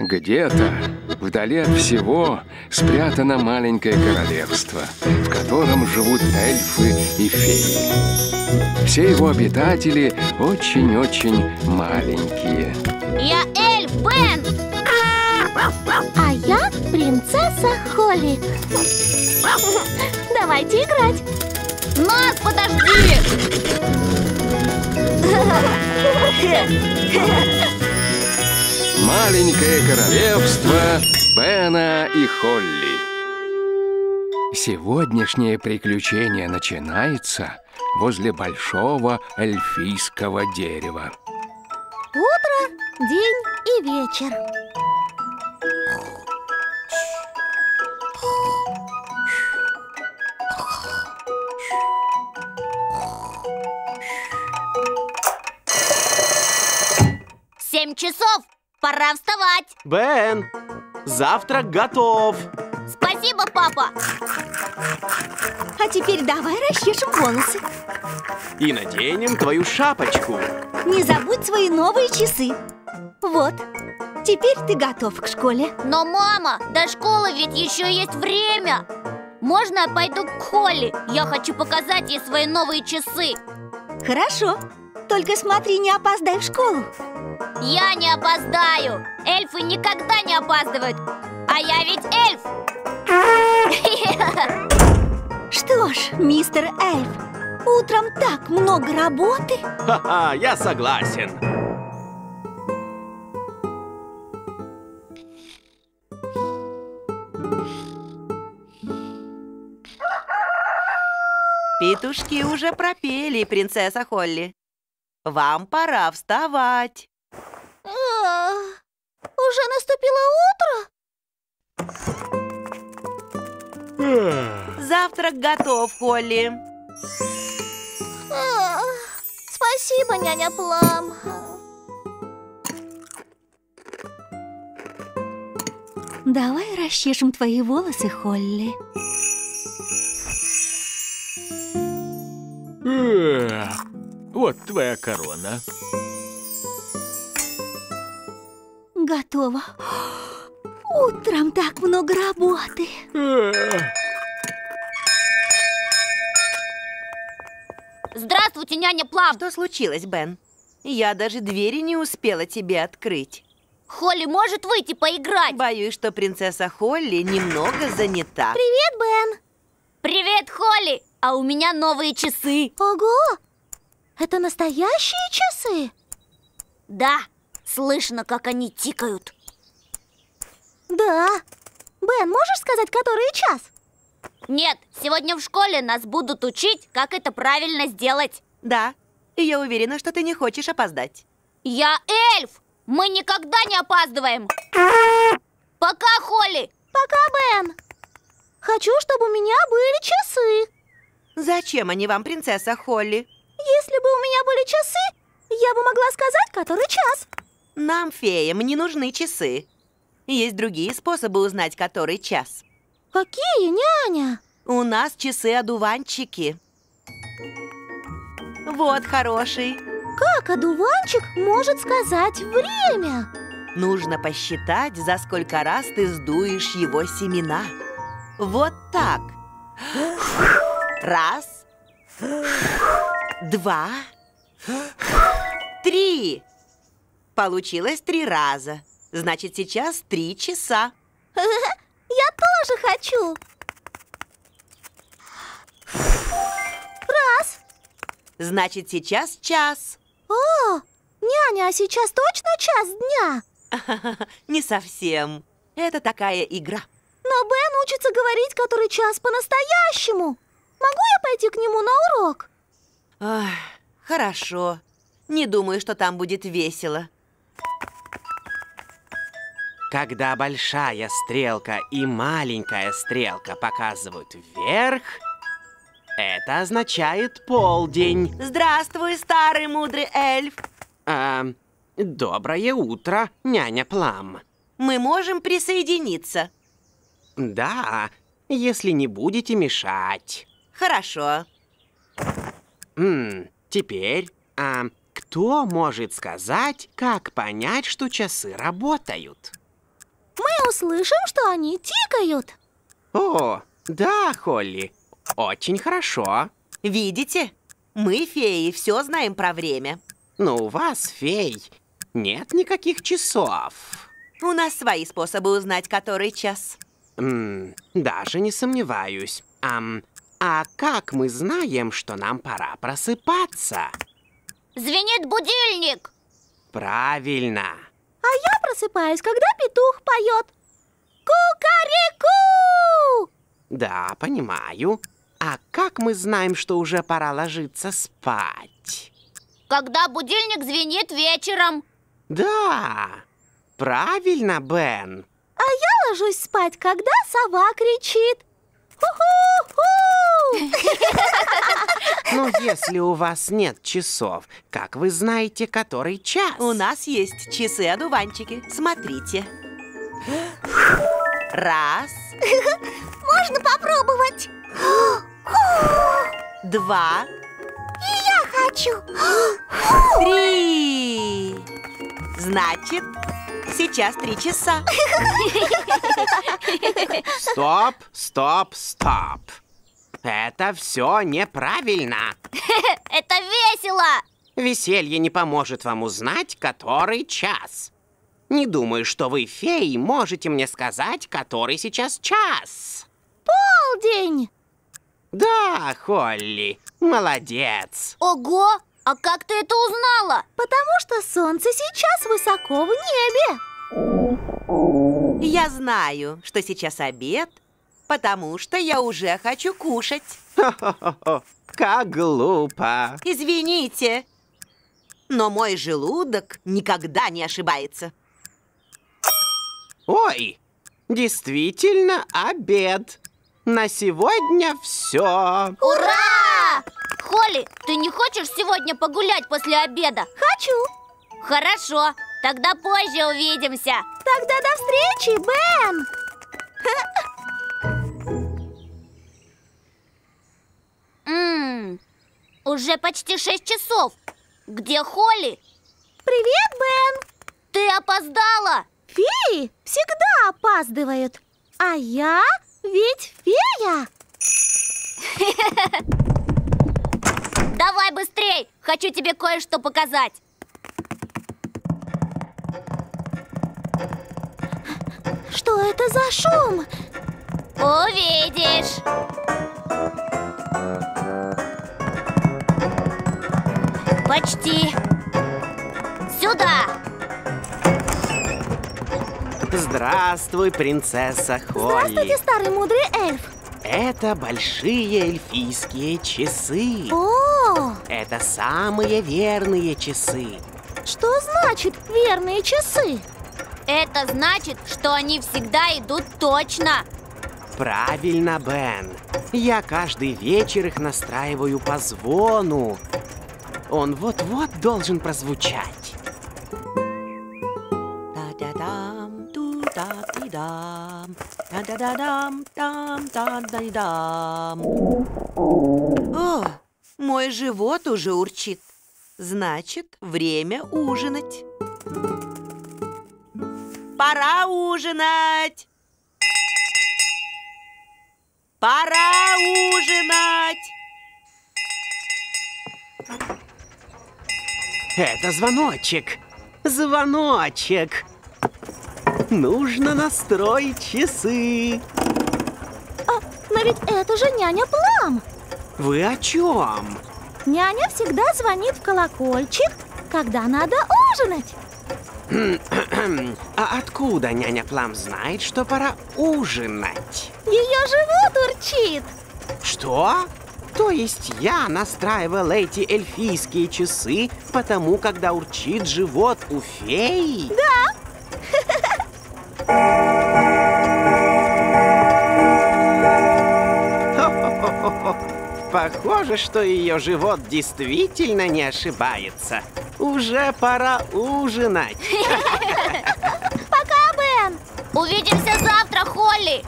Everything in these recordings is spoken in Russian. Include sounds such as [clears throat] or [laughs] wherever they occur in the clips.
Где-то, вдали от всего, спрятано маленькое королевство, в котором живут эльфы и феи. Все его обитатели очень-очень маленькие. Я эльф Бен! А я принцесса Холли. Давайте играть. Нас подожди! Маленькое королевство Бена и Холли. Сегодняшнее приключение начинается возле большого эльфийского дерева. Утро, день и вечер. Семь часов! Пора вставать! Бен, завтрак готов. Спасибо, папа! А теперь давай расчешем волосы. И наденем твою шапочку. Не забудь свои новые часы. Вот, теперь ты готов к школе. Но, мама, до школы ведь еще есть время! Можно я пойду к Холли? Я хочу показать ей свои новые часы Хорошо, только смотри, не опоздай в школу. Я не опоздаю Эльфы никогда не опаздывают А я ведь эльф [laughs] Что ж, мистер Эльф, утром так много работы. Ха-ха, я согласен. Петушки уже пропели, принцесса Холли. Вам пора вставать. А, Уже наступило утро? Завтрак готов, Холли. А, Спасибо, няня Плам. Давай расчешем твои волосы, Холли. Вот твоя корона. Готово. Утром так много работы. Здравствуйте, няня Плам Что случилось, Бен? Я даже двери не успела тебе открыть. Холли может выйти поиграть Боюсь, что принцесса Холли немного занята. Привет, Бен. Привет, Холли А у меня новые часы Ого! Это настоящие часы? Да, слышно, как они тикают Да. Бен, можешь сказать, который час? Нет, сегодня в школе нас будут учить, как это правильно сделать Да, и я уверена, что ты не хочешь опоздать. Я эльф! Мы никогда не опаздываем Пока, Холли Пока, Бен. Хочу, чтобы у меня были часы. Зачем они вам, принцесса Холли? Если бы у меня были часы, я бы могла сказать, который час. Нам, феям, не нужны часы. Есть другие способы узнать, который час. Какие, няня? У нас часы-одуванчики. Вот хороший. Как одуванчик может сказать время? Нужно посчитать, за сколько раз ты сдуешь его семена. Вот так. Раз. Два. Три. Получилось три раза. Значит, сейчас три часа. [laughs] Я тоже хочу. Раз. Значит, сейчас час. О, няня, а сейчас точно час дня? [laughs] Не совсем. Это такая игра. Но Бен учится говорить, который час по-настоящему. Могу я пойти к нему на урок? Ах, хорошо. Не думаю, что там будет весело. Когда большая стрелка и маленькая стрелка показывают вверх, это означает полдень. Здравствуй, старый мудрый эльф. А, доброе утро, няня Плам. Мы можем присоединиться. Да, если не будете мешать. Хорошо. М, теперь, а кто может сказать, как понять, что часы работают? Мы услышим, что они тикают. О, да, Холли. Очень хорошо. Видите? Мы, феи, все знаем про время. Но у вас, фей, нет никаких часов. У нас свои способы узнать, который час. М, даже не сомневаюсь. Ам, а как мы знаем, что нам пора просыпаться? Звенит будильник. Правильно. А я просыпаюсь, когда петух поет. Кукареку! Да, понимаю. А как мы знаем, что уже пора ложиться спать? Когда будильник звенит вечером. Да, правильно, Бен. А я ложусь спать, когда сова кричит. Ху-ху-ху! Но если у вас нет часов, как вы знаете, который час? У нас есть часы-одуванчики. Смотрите. Раз, Можно попробовать? два, Я хочу. три. Значит, сейчас три часа. Стоп, стоп, стоп. Это все неправильно. [laughs] Это весело. Веселье не поможет вам узнать, который час. Не думаю, что вы, феи, можете мне сказать, который сейчас час. Полдень. Да, Холли, молодец. Ого, а как ты это узнала? Потому что солнце сейчас высоко в небе. Я знаю, что сейчас обед, потому что я уже хочу кушать. Хо-хо-хо, как глупо. Извините, но мой желудок никогда не ошибается. Ой, действительно обед. На сегодня все. Ура! Холли, ты не хочешь сегодня погулять после обеда? Хочу. Хорошо, тогда позже увидимся. Тогда до встречи, Бен. [laughs] уже почти шесть часов. Где Холли? Привет, Бен. Ты опоздала. Феи всегда опаздывают. А я ведь фея. [laughs] Давай быстрей, хочу тебе кое-что показать. Что это за шум? Увидишь. Почти. Сюда. Здравствуй, принцесса Здравствуйте, Холли. старый мудрый эльф. Это большие эльфийские часы. О, Это самые верные часы. что значит верные часы? Это значит, что они всегда идут точно. Правильно, Бен. Я каждый вечер их настраиваю по звону. Он вот-вот должен прозвучать. О, мой живот уже урчит. Значит, время ужинать. Пора ужинать! Пора ужинать! Это звоночек. Звоночек. Нужно настроить часы. А, но ведь это же няня Плам. Вы о чем? Няня всегда звонит в колокольчик, когда надо ужинать. [clears throat] А откуда няня Плам знает, что пора ужинать? Ее живот урчит. Что? То есть я настраивал эти эльфийские часы, потому когда урчит живот у феи? Да. [laughs] Похоже, что ее живот действительно не ошибается. Уже пора ужинать. [laughs] Пока, Бен. Увидимся завтра, Холли.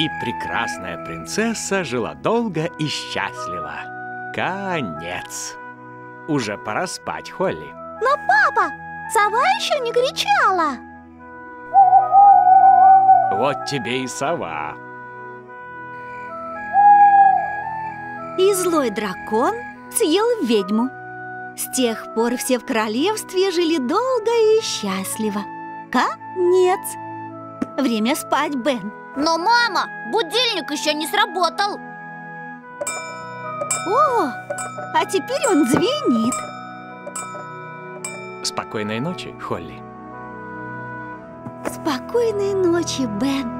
И прекрасная принцесса жила долго и счастливо. Конец. Уже пора спать, Холли. Но, папа, Сова еще не кричала. Вот тебе и сова. И злой дракон съел ведьму. С тех пор все в королевстве жили долго и счастливо. Конец. Время спать, Бен. Но, мама, будильник еще не сработал О, а теперь он звенит. Спокойной ночи, Холли. Спокойной ночи, Бен.